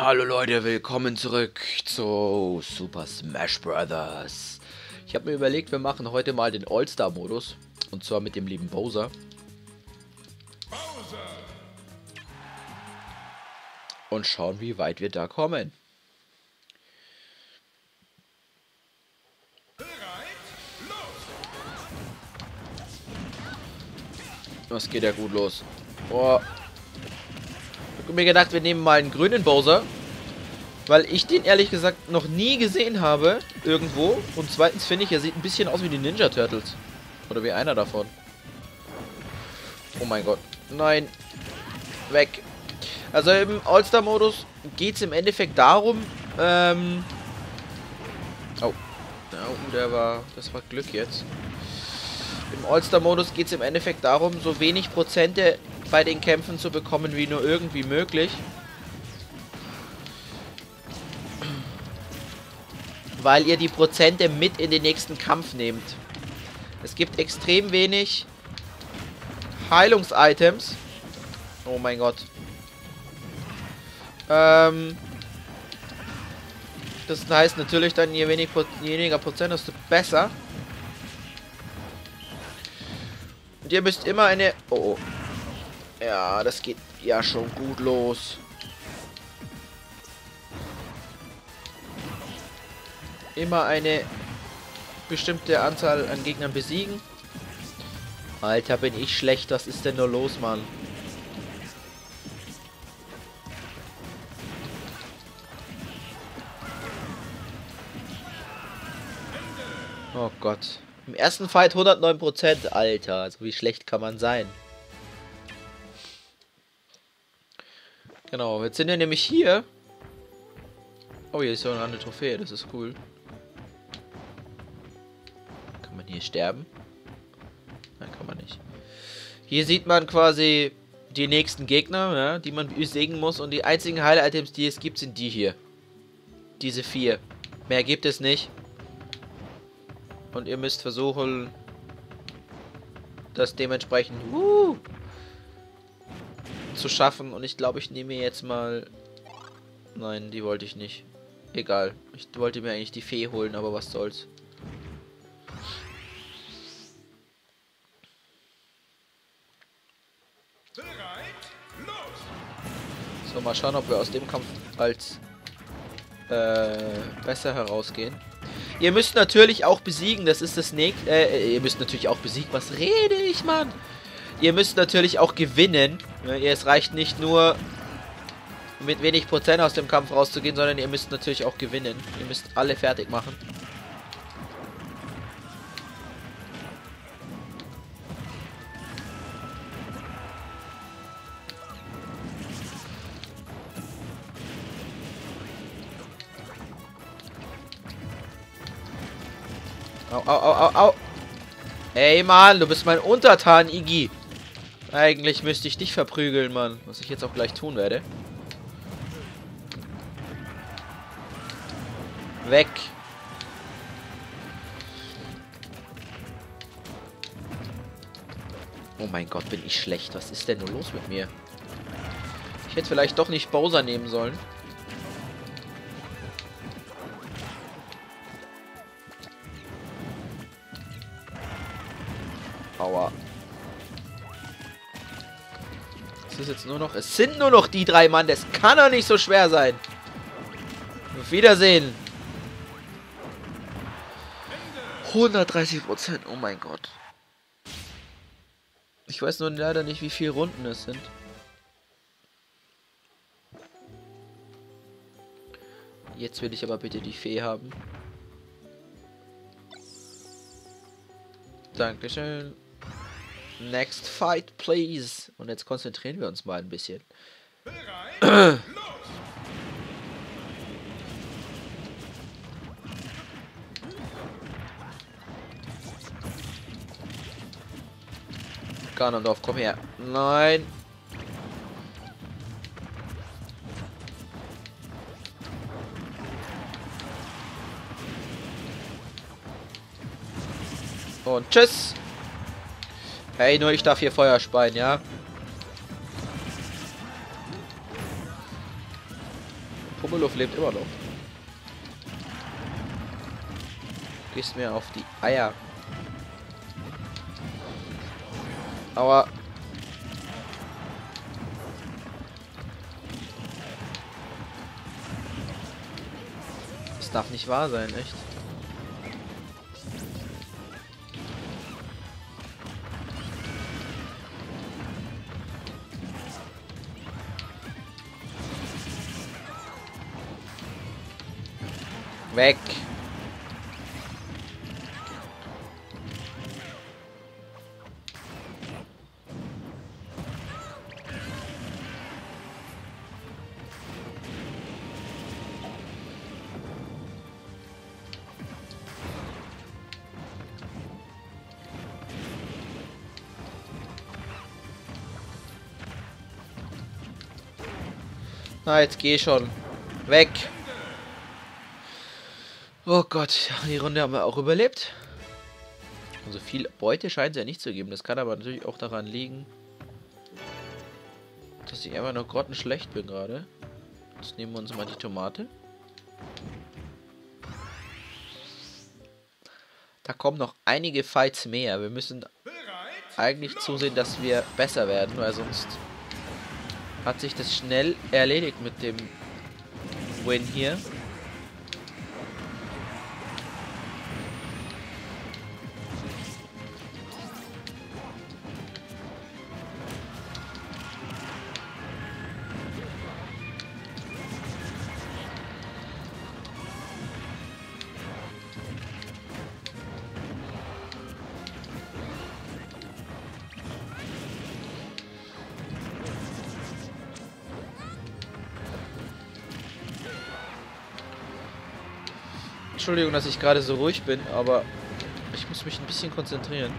Hallo Leute, willkommen zurück zu Super Smash Bros. Ich habe mir überlegt, wir machen heute mal den All-Star-Modus. Und zwar mit dem lieben Bowser. Und schauen, wie weit wir da kommen. Was geht ja gut los? Boah, mir gedacht, wir nehmen mal einen grünen Bowser. Weil ich den ehrlich gesagt noch nie gesehen habe. Irgendwo. Und zweitens finde ich, er sieht ein bisschen aus wie die Ninja Turtles. Oder wie einer davon. Oh mein Gott. Nein. Weg. Also im All-Star-Modus geht es im Endeffekt darum, ähm... Oh. Oh, der war... Das war Glück jetzt. Im All-Star-Modus geht es im Endeffekt darum, so wenig Prozente bei den Kämpfen zu bekommen, wie nur irgendwie möglich. Weil ihr die Prozente mit in den nächsten Kampf nehmt. Es gibt extrem wenig Heilungs-Items. Oh mein Gott. Ähm, das heißt natürlich dann, je, wenig, je weniger Prozent, desto besser. Und ihr müsst immer eine... Oh, oh. Ja, das geht ja schon gut los. Immer eine bestimmte Anzahl an Gegnern besiegen. Alter, bin ich schlecht. Was ist denn nur los, Mann? Oh Gott. Im ersten Fight 109%. Alter, also wie schlecht kann man sein? Genau, jetzt sind wir nämlich hier. Oh, hier ist so eine Trophäe, das ist cool. Kann man hier sterben? Nein, kann man nicht. Hier sieht man quasi die nächsten Gegner, ja, die man besiegen muss. Und die einzigen Heil-Items, die es gibt, sind die hier. Diese vier. Mehr gibt es nicht. Und ihr müsst versuchen, das dementsprechend... Uh, zu schaffen. Und ich glaube, ich nehme jetzt mal... Nein, die wollte ich nicht. Egal. Ich wollte mir eigentlich die Fee holen, aber was soll's. So, mal schauen, ob wir aus dem Kampf als äh, besser herausgehen. Ihr müsst natürlich auch besiegen, das ist das nächste. Äh, ihr müsst natürlich auch besiegen. Was rede ich, Mann? Ihr müsst natürlich auch gewinnen. Es reicht nicht nur mit wenig Prozent aus dem Kampf rauszugehen, sondern ihr müsst natürlich auch gewinnen. Ihr müsst alle fertig machen. Au, au, au, au, au. Ey, Mann, du bist mein Untertan, Iggy. Eigentlich müsste ich dich verprügeln, Mann. Was ich jetzt auch gleich tun werde. Weg. Oh mein Gott, bin ich schlecht. Was ist denn nur los mit mir? Ich hätte vielleicht doch nicht Bowser nehmen sollen. Aua. Es ist jetzt nur noch... Es sind nur noch die drei Mann. Das kann doch nicht so schwer sein. Auf Wiedersehen. 130 Prozent. Oh mein Gott. Ich weiß nur leider nicht, wie viele Runden es sind. Jetzt will ich aber bitte die Fee haben. Dankeschön. Next fight, please. Und jetzt konzentrieren wir uns mal ein bisschen. Ganondorf, komm her. Nein. Und tschüss. Hey, nur ich darf hier Feuer speien, ja? Pummeluff lebt immer noch. Gehst mir auf die Eier. Aua. Das darf nicht wahr sein, echt. Weg. Na, jetzt geh schon. Weg. Oh Gott, die Runde haben wir auch überlebt. Also viel Beute scheint es ja nicht zu geben. Das kann aber natürlich auch daran liegen, dass ich einfach nur grottenschlecht bin gerade. Jetzt nehmen wir uns mal die Tomate. Da kommen noch einige Fights mehr. Wir müssen eigentlich zusehen, dass wir besser werden, weil sonst hat sich das schnell erledigt mit dem Win hier. Entschuldigung, dass ich gerade so ruhig bin, aber ich muss mich ein bisschen konzentrieren.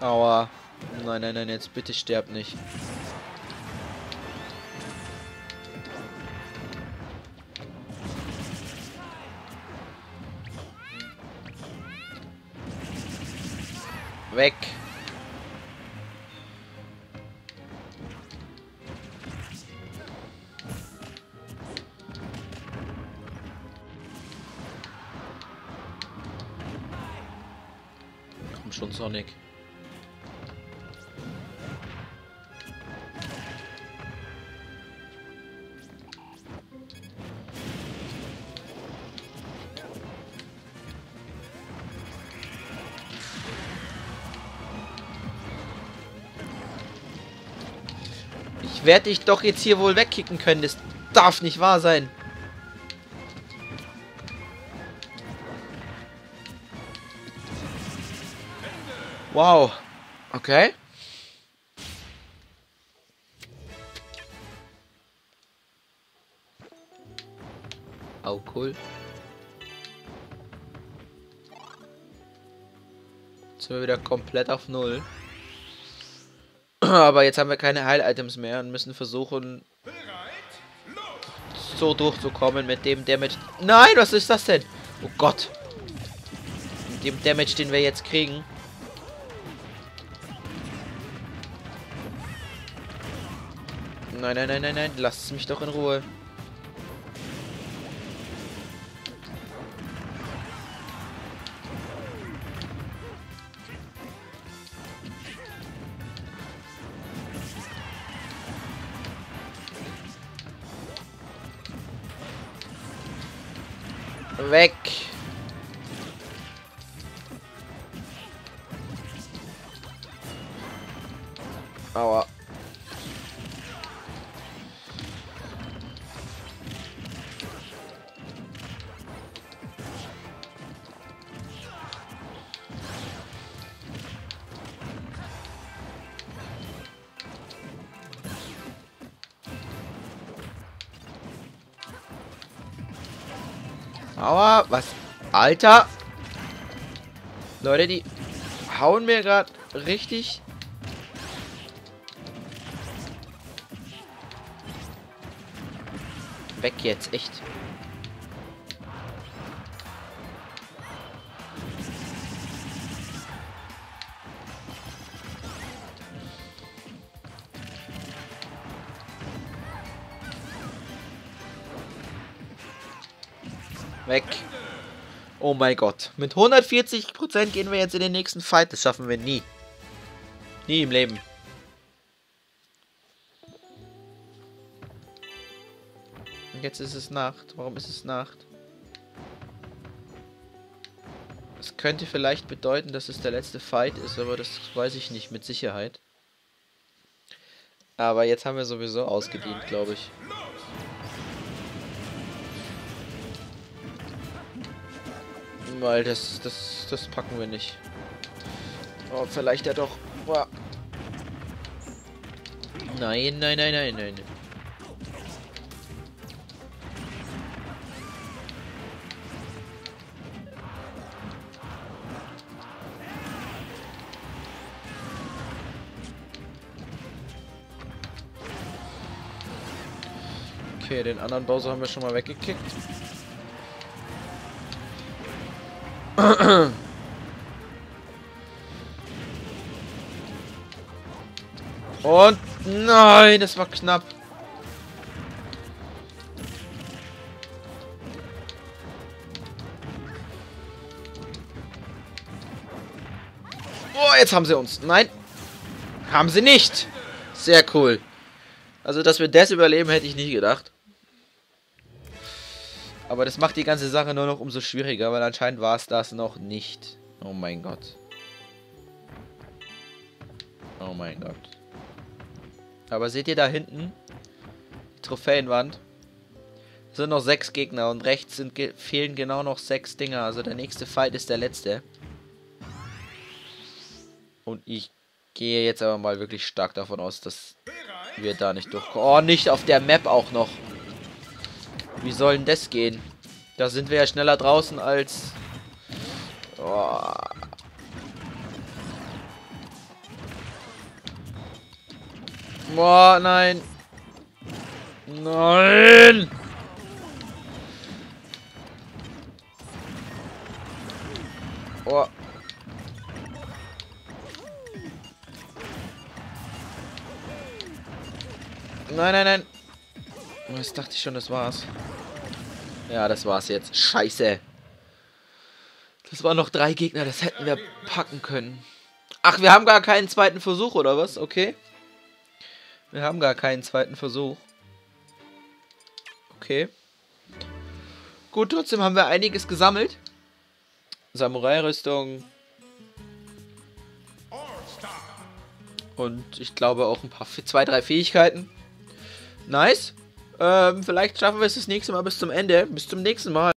Aua. Nein, nein, nein, jetzt bitte sterb nicht. Weg. Ich werde dich doch jetzt hier wohl wegkicken können. Das darf nicht wahr sein. Wow. Okay. Oh, cool. Jetzt sind wir wieder komplett auf Null. Aber jetzt haben wir keine Heil-Items mehr und müssen versuchen, so durchzukommen mit dem Damage. Nein, was ist das denn? Oh Gott. Mit dem Damage, den wir jetzt kriegen. Nein, nein, nein, nein, nein. Lasst mich doch in Ruhe. Weg. Aua, was? Alter! Leute, die hauen mir gerade richtig... Weg jetzt, echt. Oh mein Gott. Mit 140% gehen wir jetzt in den nächsten Fight. Das schaffen wir nie. Nie im Leben. Und jetzt ist es Nacht. Warum ist es Nacht? Es könnte vielleicht bedeuten, dass es der letzte Fight ist, aber das weiß ich nicht mit Sicherheit. Aber jetzt haben wir sowieso ausgedient, glaube ich. Weil das, das, das packen wir nicht. Oh, vielleicht ja doch. Boah. Nein, nein, nein, nein, nein. Okay, den anderen Bowser haben wir schon mal weggekickt. Und nein, das war knapp. Oh, jetzt haben sie uns. Nein. Haben sie nicht. Sehr cool. Also, dass wir das überleben, hätte ich nie gedacht. Aber das macht die ganze Sache nur noch umso schwieriger, weil anscheinend war es das noch nicht. Oh mein Gott. Oh mein Gott. Aber seht ihr da hinten? Die Trophäenwand. Es sind noch sechs Gegner und rechts sind ge fehlen genau noch sechs Dinger. Also der nächste Fight ist der letzte. Und ich gehe jetzt aber mal wirklich stark davon aus, dass wir da nicht durchkommen. Oh, nicht auf der Map auch noch. Wie soll denn das gehen? Da sind wir ja schneller draußen als... Oh. Boah, nein. Nein! Oh. Nein, nein, nein. Das dachte ich schon, das war's. Ja, das war's jetzt. Scheiße. Das waren noch drei Gegner, das hätten wir packen können. Ach, wir haben gar keinen zweiten Versuch, oder was? Okay. Wir haben gar keinen zweiten Versuch. Okay. Gut, trotzdem haben wir einiges gesammelt. Samurai-Rüstung. Und ich glaube auch ein paar, zwei, drei Fähigkeiten. Nice. Ähm, vielleicht schaffen wir es das nächste Mal bis zum Ende. Bis zum nächsten Mal.